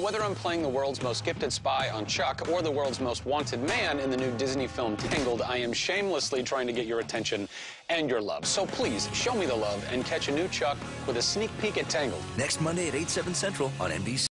Whether I'm playing the world's most gifted spy on Chuck or the world's most wanted man in the new Disney film Tangled, I am shamelessly trying to get your attention and your love. So please show me the love and catch a new Chuck with a sneak peek at Tangled. Next Monday at 8, 7 Central on NBC.